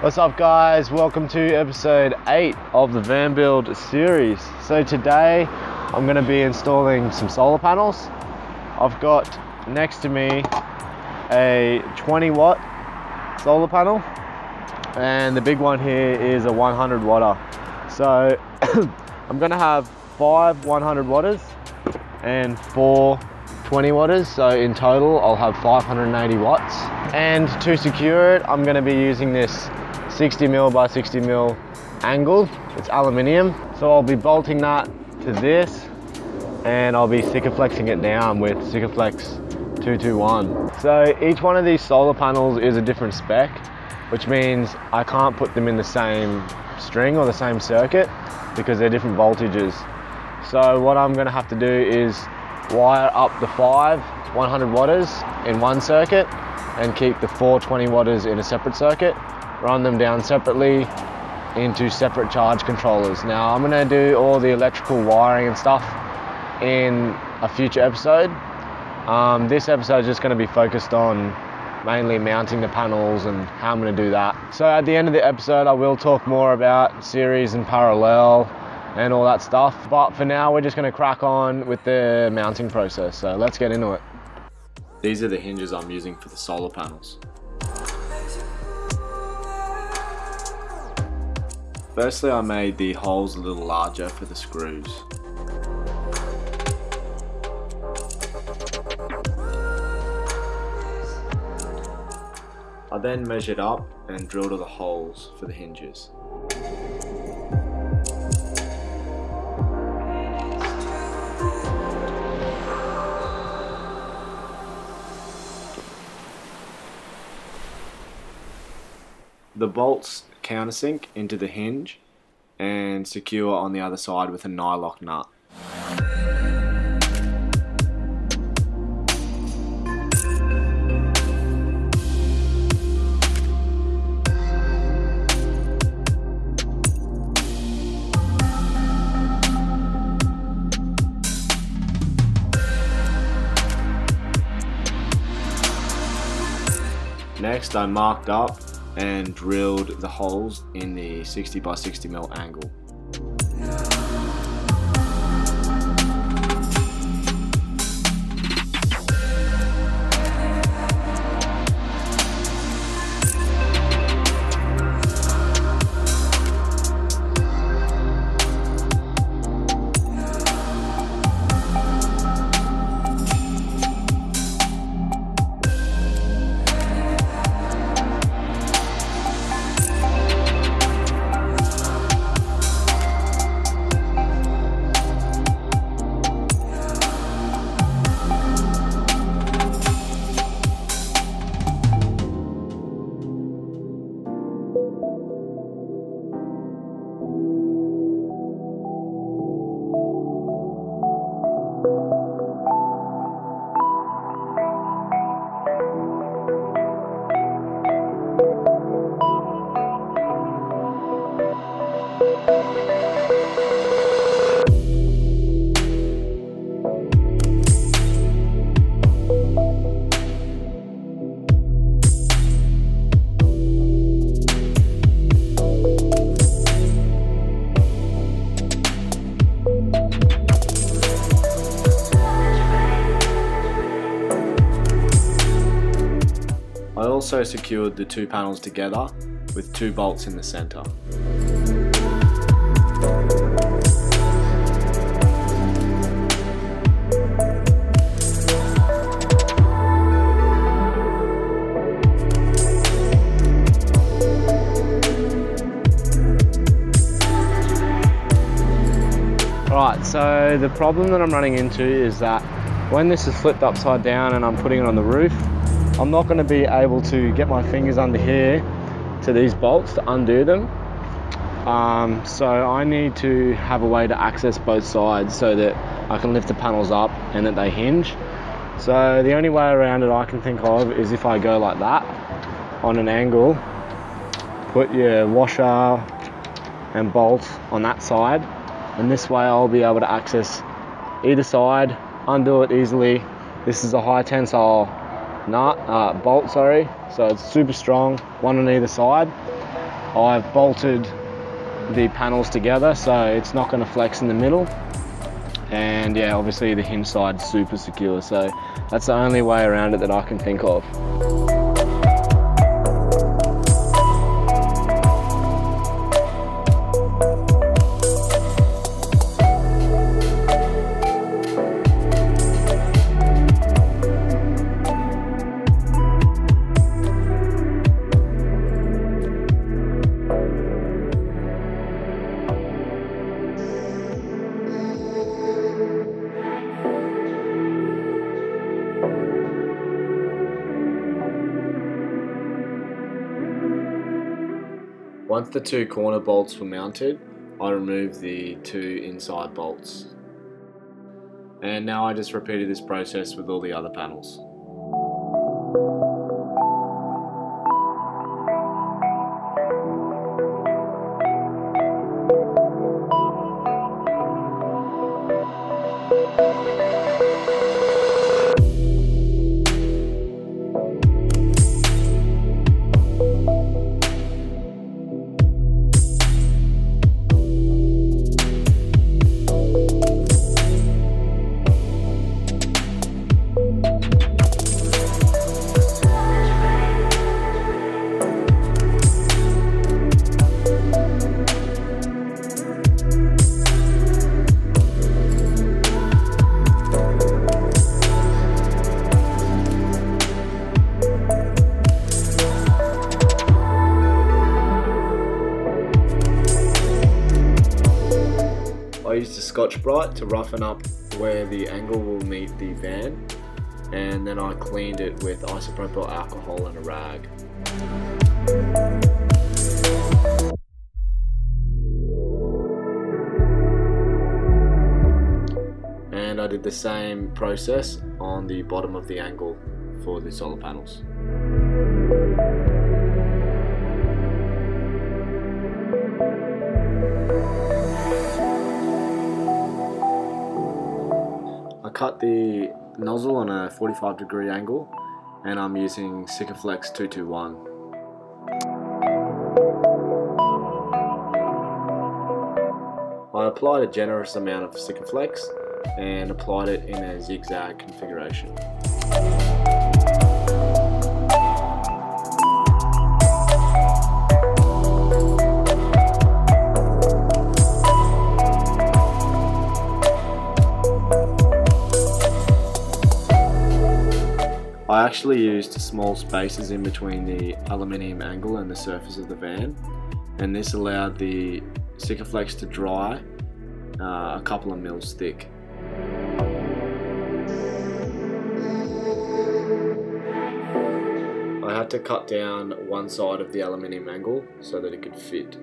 What's up, guys? Welcome to episode 8 of the Van Build series. So, today I'm going to be installing some solar panels. I've got next to me a 20 watt solar panel, and the big one here is a 100 watter. So, I'm going to have five 100 watters and four 20 watters. So, in total, I'll have 580 watts. And to secure it, I'm going to be using this 60 mil by 60 mil angle. It's aluminium. So I'll be bolting that to this and I'll be Sikaflexing it down with Sikaflex 221. So each one of these solar panels is a different spec, which means I can't put them in the same string or the same circuit because they're different voltages. So what I'm gonna have to do is wire up the five 100 watters in one circuit and keep the 420 watters in a separate circuit run them down separately into separate charge controllers. Now I'm going to do all the electrical wiring and stuff in a future episode. Um, this episode is just going to be focused on mainly mounting the panels and how I'm going to do that. So at the end of the episode I will talk more about series and parallel and all that stuff. But for now we're just going to crack on with the mounting process. So let's get into it. These are the hinges I'm using for the solar panels. Firstly, I made the holes a little larger for the screws. I then measured up and drilled all the holes for the hinges. The bolts countersink into the hinge and secure on the other side with a nylock nut. Next I marked up and drilled the holes in the 60 by 60 mil angle. Also secured the two panels together with two bolts in the centre. Right, so the problem that I'm running into is that when this is flipped upside down and I'm putting it on the roof, I'm not going to be able to get my fingers under here to these bolts to undo them. Um, so I need to have a way to access both sides so that I can lift the panels up and that they hinge. So the only way around it I can think of is if I go like that on an angle, put your washer and bolt on that side, and this way I'll be able to access either side, undo it easily. This is a high tensile nut, uh, bolt, sorry, so it's super strong, one on either side. I've bolted the panels together so it's not going to flex in the middle and yeah obviously the hinge side super secure so that's the only way around it that I can think of. Once the two corner bolts were mounted, I removed the two inside bolts. And now I just repeated this process with all the other panels. Used a Scotch-Brite to roughen up where the angle will meet the van and then I cleaned it with isopropyl alcohol and a rag. And I did the same process on the bottom of the angle for the solar panels. Cut the nozzle on a 45 degree angle and I'm using Sikaflex 221. I applied a generous amount of Sikaflex and applied it in a zigzag configuration. I actually used small spaces in between the aluminium angle and the surface of the van and this allowed the Sikaflex to dry uh, a couple of mils thick. I had to cut down one side of the aluminium angle so that it could fit.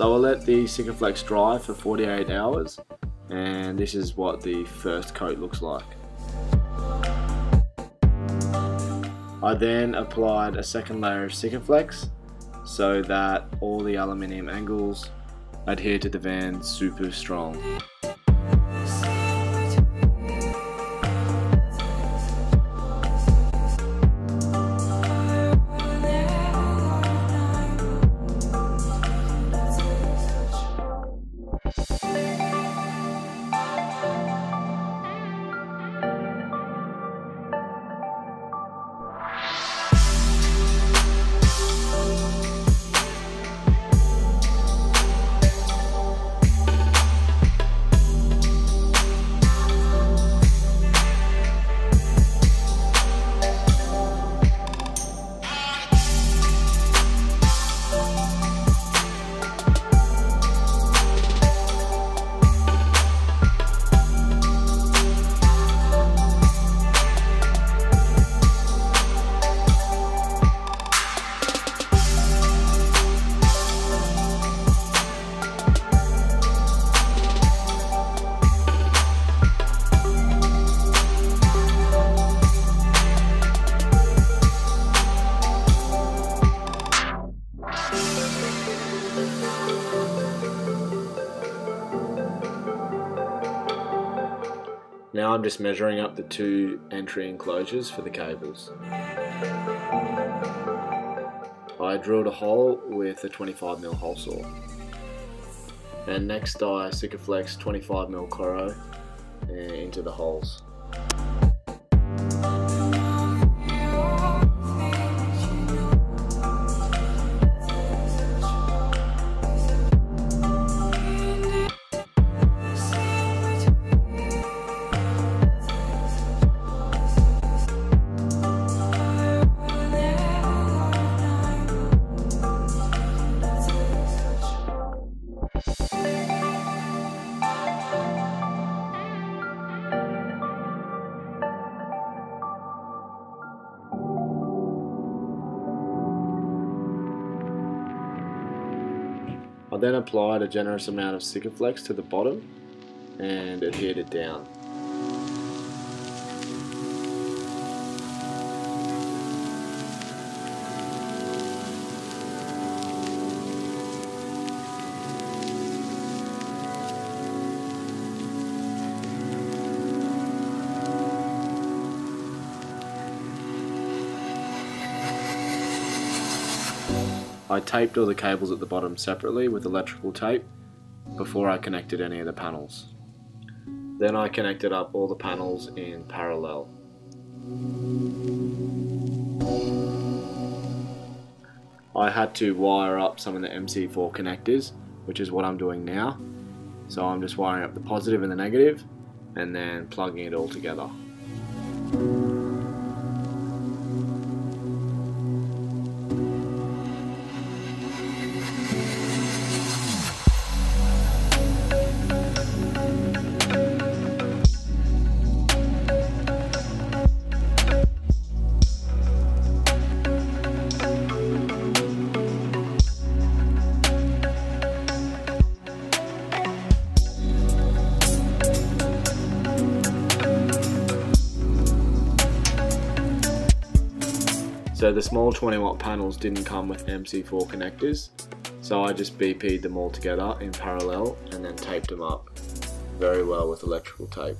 So I let the Sikaflex dry for 48 hours and this is what the first coat looks like. I then applied a second layer of Sikaflex so that all the aluminium angles adhere to the van super strong. Bye. I'm just measuring up the two entry enclosures for the cables. I drilled a hole with a 25mm hole saw. And next I Sikaflex 25mm Coro into the holes. I then applied a generous amount of Sikaflex to the bottom and adhered it down. Taped all the cables at the bottom separately with electrical tape before I connected any of the panels. Then I connected up all the panels in parallel. I had to wire up some of the MC4 connectors, which is what I'm doing now. So I'm just wiring up the positive and the negative and then plugging it all together. The small 20 watt panels didn't come with MC4 connectors, so I just BP'd them all together in parallel and then taped them up very well with electrical tape.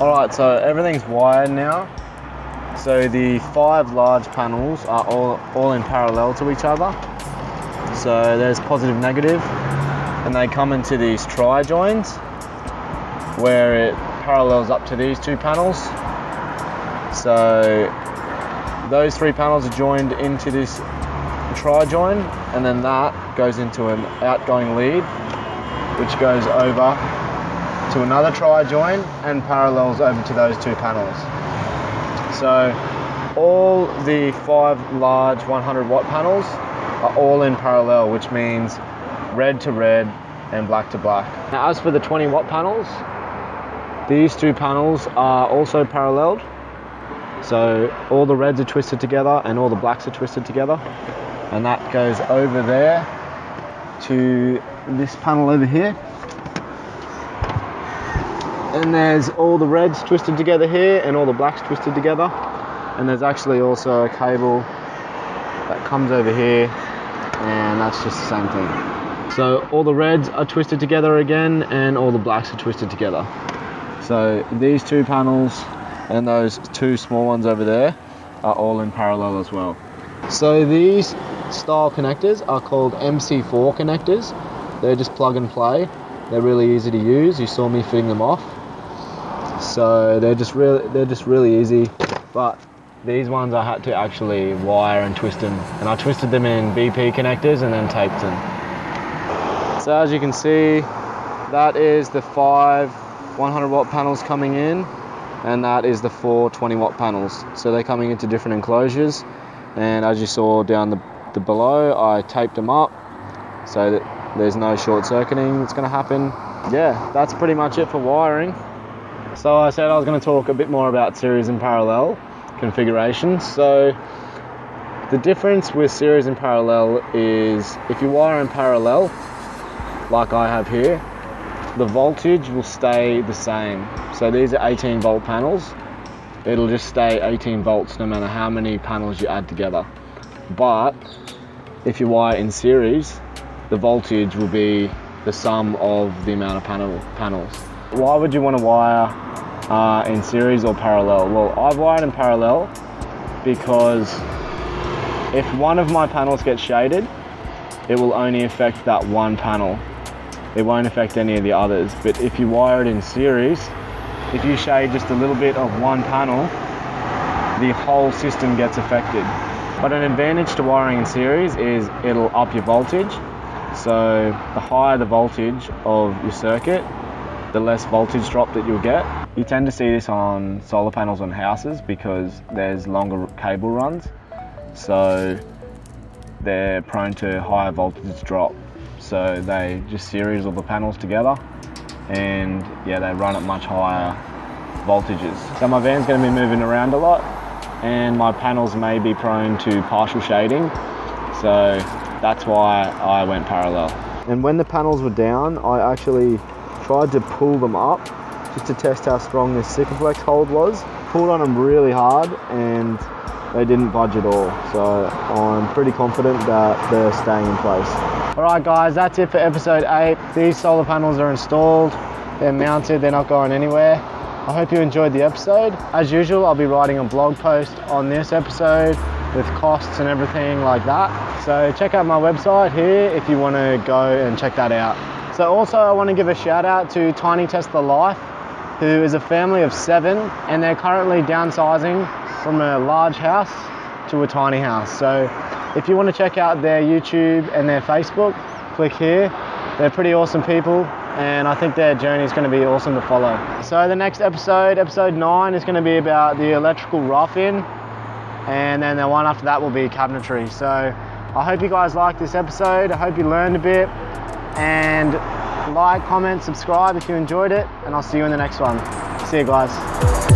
Alright, so everything's wired now. So the five large panels are all, all in parallel to each other. So there's positive, negative, and they come into these tri-joins where it parallels up to these two panels. So those three panels are joined into this tri-join and then that goes into an outgoing lead which goes over to another tri-join and parallels over to those two panels. So all the five large 100 watt panels are all in parallel, which means red to red and black to black. Now as for the 20 watt panels, these two panels are also paralleled. So all the reds are twisted together and all the blacks are twisted together. And that goes over there to this panel over here and there's all the reds twisted together here and all the blacks twisted together. And there's actually also a cable that comes over here and that's just the same thing. So all the reds are twisted together again and all the blacks are twisted together. So these two panels and those two small ones over there are all in parallel as well. So these style connectors are called MC4 connectors. They're just plug and play. They're really easy to use. You saw me fitting them off so they're just really they're just really easy but these ones I had to actually wire and twist them and I twisted them in BP connectors and then taped them so as you can see that is the five 100 watt panels coming in and that is the four 20 watt panels. So they're coming into different enclosures, and as you saw down the, the below, I taped them up so that there's no short circuiting that's going to happen. Yeah, that's pretty much it for wiring. So I said I was going to talk a bit more about series and parallel configurations. So the difference with series and parallel is if you wire in parallel, like I have here, the voltage will stay the same. So these are 18 volt panels. It'll just stay 18 volts no matter how many panels you add together. But if you wire in series, the voltage will be the sum of the amount of panel panels. Why would you want to wire uh, in series or parallel? Well, I've wired in parallel because if one of my panels gets shaded, it will only affect that one panel it won't affect any of the others. But if you wire it in series, if you shade just a little bit of one panel, the whole system gets affected. But an advantage to wiring in series is it'll up your voltage. So the higher the voltage of your circuit, the less voltage drop that you'll get. You tend to see this on solar panels on houses because there's longer cable runs. So they're prone to higher voltage drop so they just series all the panels together and yeah, they run at much higher voltages. So my van's gonna be moving around a lot and my panels may be prone to partial shading. So that's why I went parallel. And when the panels were down, I actually tried to pull them up just to test how strong this Sikaflex hold was. Pulled on them really hard and they didn't budge at all. So I'm pretty confident that they're staying in place. Alright guys, that's it for episode 8. These solar panels are installed, they're mounted, they're not going anywhere. I hope you enjoyed the episode. As usual, I'll be writing a blog post on this episode with costs and everything like that. So check out my website here if you want to go and check that out. So also I want to give a shout out to Tiny Tesla Life, who is a family of seven and they're currently downsizing from a large house to a tiny house. So if you want to check out their YouTube and their Facebook, click here. They're pretty awesome people and I think their journey is going to be awesome to follow. So the next episode, episode 9, is going to be about the electrical rough-in and then the one after that will be cabinetry. So I hope you guys liked this episode. I hope you learned a bit and like, comment, subscribe if you enjoyed it and I'll see you in the next one. See you guys.